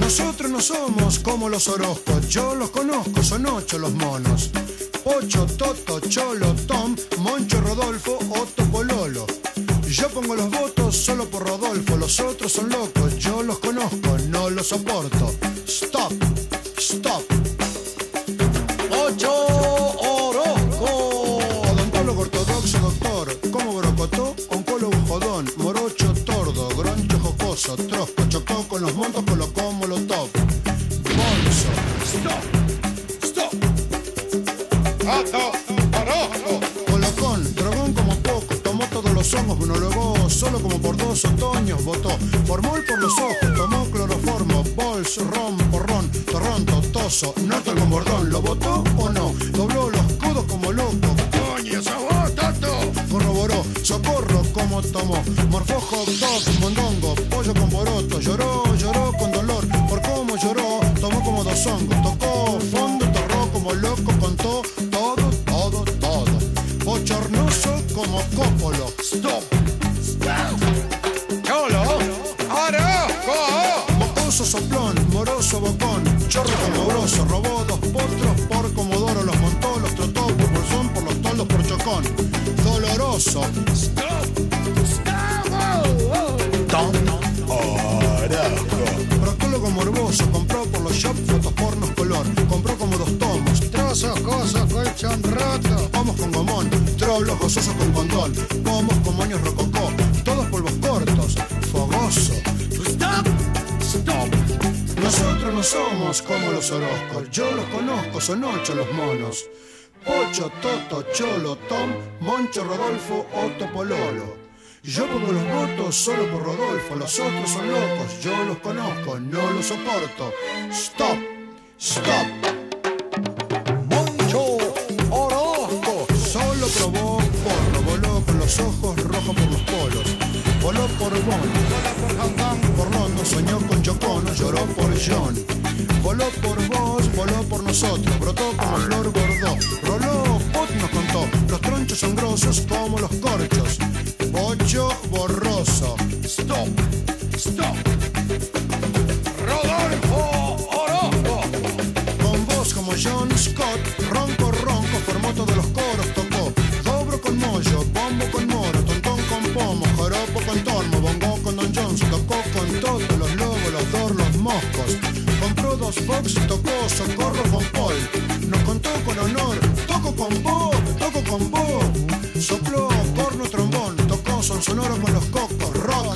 Nosotros no somos como los Orozcos, yo los conozco, son ocho los monos. Ocho, Toto, Cholo, Tom, Moncho, Rodolfo, Otto, Pololo. Yo pongo los votos solo por Rodolfo, los otros son locos, yo los conozco, no los soporto. Stop, stop. Ocho Orozco. Odontólogo ortodoxo, doctor, como brocotó, oncólogo jodón, morocho tordo, groncho jocoso, trosco, chocó con los montos, colocó molotov. Bolso. Stop, stop. Ocho dos otoños, votó. Formol por los ojos, tomó cloroformo, bols, ron, porrón, torrón, totoso, noto con bordón, ¿lo votó o no? Dobló los codos como loco, coño, vos, tato. Corroboró, socorro como tomó, morfó hot dog, mondongo, pollo con boroto, lloró, lloró con Mocoso soplón, moroso bocón, chorro amoroso, robó dos potros por comodoro, los montó, los trotó por bolsón, por los tolos, por chocón. Doloroso. Tom Arauco. Proctólogo morboso, compró por los shops fotos pornos color, compró como dos tomos, trozos, cosas, colchón roto, pomos con gomón, trolos gozosos con condón, pomos con moños rococó, no somos como los Orozcos, yo los conozco, son ocho los monos. Ocho, Toto, Cholo, Tom, Moncho, Rodolfo, Otto, Pololo. Yo pongo los votos solo por Rodolfo, los otros son locos, yo los conozco, no los soporto. Stop, stop. Moncho Orozco solo probó porro, voló con los ojos rojos por los polos. Voló por Bon, soñó con Chocono, lloró por John. Voló por vos, voló por nosotros, brotó como flor bordó. Roló, Pot nos contó, los tronchos son grosos como los corchos. Bocho borroso. Stop, stop. Rodolfo Orozco. Con voz como John Scott, ronco, ronco, formó todos los coros, tocó. Dobro con mollo, bombo con moro, pomo, joropo con tormo, bongo con Don Jones, tocó con todos los lobos, los dor, los moscos. Compró dos Fox, tocó socorro con Paul. Nos contó con honor, toco con Bob, toco con Bob. Sopló porno trombón, tocó son sonoro con los cocos, rock,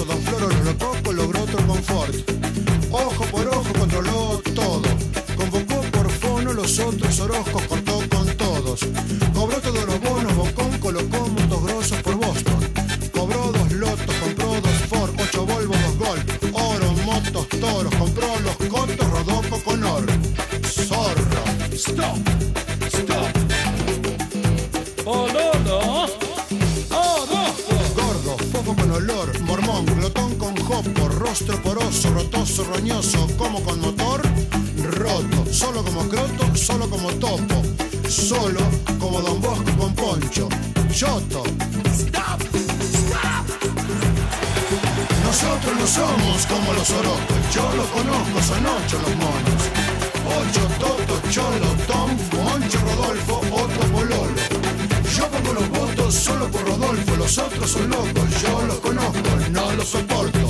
Don Floro, rostro poroso, rotoso, roñoso, como con motor, roto, solo como croto, solo como topo, solo como Don Bosco con poncho, choto. Stop, stop. Nosotros no somos como los Orozcos, yo los conozco, son ocho los monos. Ocho, Toto, Cholo, Tom, Moncho, Rodolfo, Otto, Pololo. Yo pongo los votos solo por Rodolfo, los otros son locos, yo los conozco, no los soporto.